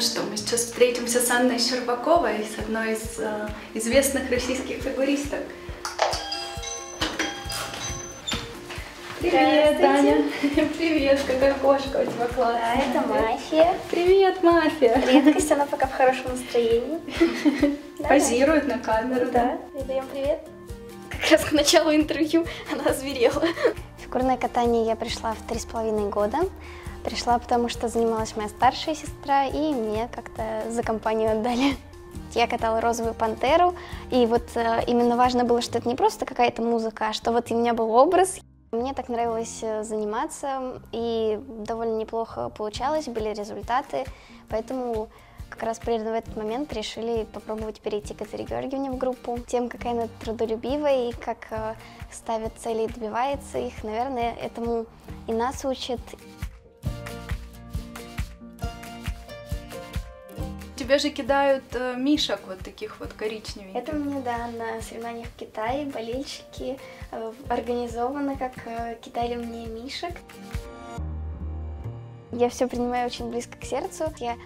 Ну что, мы сейчас встретимся с Анной Щербаковой, с одной из э, известных российских фигуристок. Привет, Таня. Привет, какая кошка у тебя классная. Да, это Мафия. Привет, Мафия. Редкость, она пока в хорошем настроении. Позирует на камеру. Да, передаем привет. Как раз к началу интервью она озверела. В фигурное катание я пришла в три с половиной года. Пришла, потому что занималась моя старшая сестра, и мне как-то за компанию отдали. Я катала розовую пантеру, и вот э, именно важно было, что это не просто какая-то музыка, а что вот у меня был образ. Мне так нравилось э, заниматься, и довольно неплохо получалось, были результаты, поэтому как раз примерно в этот момент решили попробовать перейти к Катерине Георгиевне в группу. Тем, какая она трудолюбивая и как э, ставит цели и добивается их, наверное, этому и нас учат, Тебя же кидают э, мишек вот таких вот коричневеньких. Это мне, да, на соревнованиях в Китае болельщики э, организованно, как э, кидали мне мишек. Я все принимаю очень близко к сердцу. Я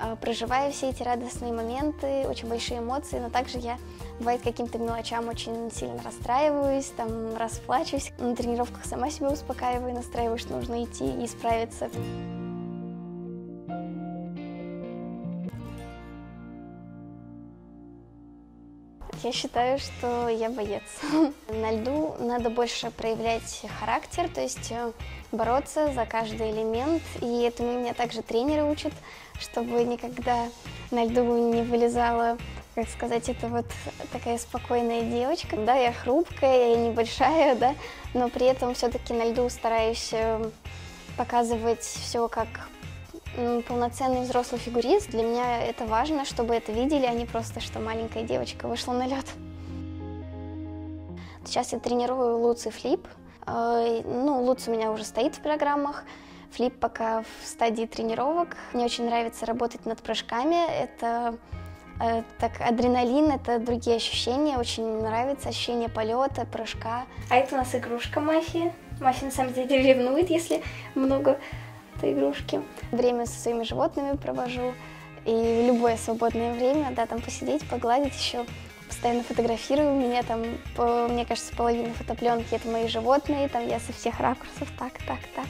э, проживаю все эти радостные моменты, очень большие эмоции, но также я бывает каким-то мелочам очень сильно расстраиваюсь, там расплачусь. На тренировках сама себя успокаиваю, настраиваю, что нужно идти и справиться. Я считаю, что я боец. На льду надо больше проявлять характер, то есть э, бороться за каждый элемент. И этому меня также тренеры учат, чтобы никогда на льду не вылезала, как сказать, это вот такая спокойная девочка. Да, я хрупкая, я небольшая, да, но при этом все-таки на льду стараюсь э, показывать все как полноценный взрослый фигурист. Для меня это важно, чтобы это видели, а не просто, что маленькая девочка вышла на лед. Сейчас я тренирую Луц и Флип. Э, ну, Луц у меня уже стоит в программах. Флип пока в стадии тренировок. Мне очень нравится работать над прыжками. Это э, так адреналин, это другие ощущения. Очень нравится ощущение полета, прыжка. А это у нас игрушка Мафия. Мафия на самом деле ревнует, если много этой игрушки. Время со своими животными провожу. И в любое свободное время, да, там посидеть, погладить еще. Постоянно фотографирую. У меня там, по, мне кажется, половина фотопленки это мои животные. Там я со всех ракурсов так, так, так.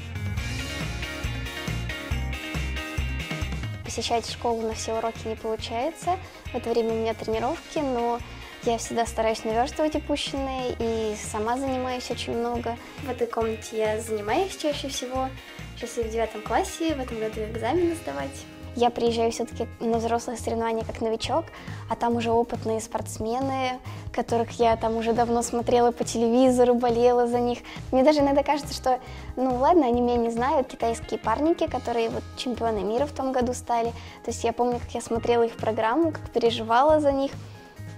Посещать школу на все уроки не получается. В это время у меня тренировки, но я всегда стараюсь наверстывать упущенные и сама занимаюсь очень много. В этой комнате я занимаюсь чаще всего. Сейчас я в девятом классе, в этом году экзамены сдавать. Я приезжаю все-таки на взрослые соревнования как новичок, а там уже опытные спортсмены, которых я там уже давно смотрела по телевизору, болела за них. Мне даже иногда кажется, что, ну ладно, они меня не знают, китайские парники, которые вот чемпионы мира в том году стали. То есть я помню, как я смотрела их программу, как переживала за них.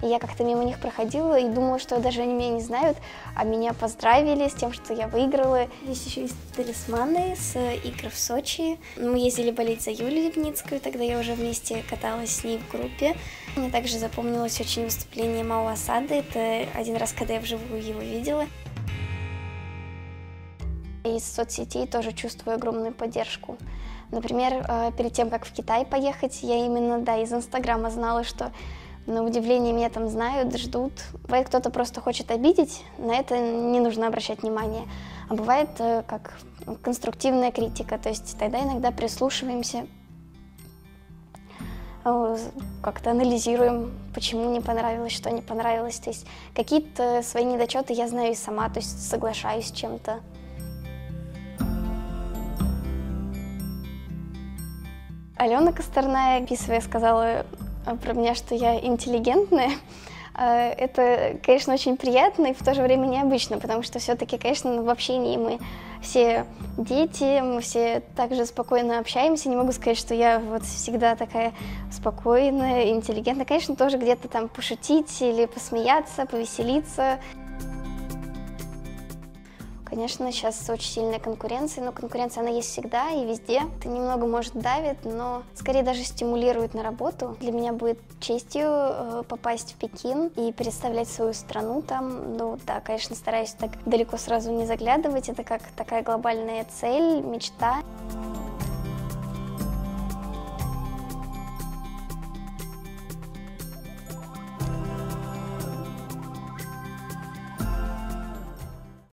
И я как-то мимо них проходила и думала, что даже они меня не знают, а меня поздравили с тем, что я выиграла. Здесь еще есть талисманы с игр в Сочи. Мы ездили болеть за Юлию Лепницкую, тогда я уже вместе каталась с ней в группе. Мне также запомнилось очень выступление Мао Асады. Это один раз, когда я вживую его видела. Из соцсетей тоже чувствую огромную поддержку. Например, э, перед тем, как в Китай поехать, я именно, да, из Инстаграма знала, что на удивление меня там знают, ждут. Бывает, кто-то просто хочет обидеть, на это не нужно обращать внимание. А бывает э, как конструктивная критика, то есть тогда иногда прислушиваемся, э, как-то анализируем, почему не понравилось, что не понравилось. То есть какие-то свои недочеты я знаю и сама, то есть соглашаюсь с чем-то. Алена Косторная, описывая, сказала, про меня, что я интеллигентная. А, это, конечно, очень приятно и в то же время необычно, потому что все-таки, конечно, в общении мы все дети, мы все также спокойно общаемся. Не могу сказать, что я вот всегда такая спокойная, интеллигентная. Конечно, тоже где-то там пошутить или посмеяться, повеселиться. Конечно, сейчас очень сильная конкуренция, но конкуренция, она есть всегда и везде. Это немного, может, давит, но скорее даже стимулирует на работу. Для меня будет честью э, попасть в Пекин и представлять свою страну там. Ну да, конечно, стараюсь так далеко сразу не заглядывать. Это как такая глобальная цель, мечта.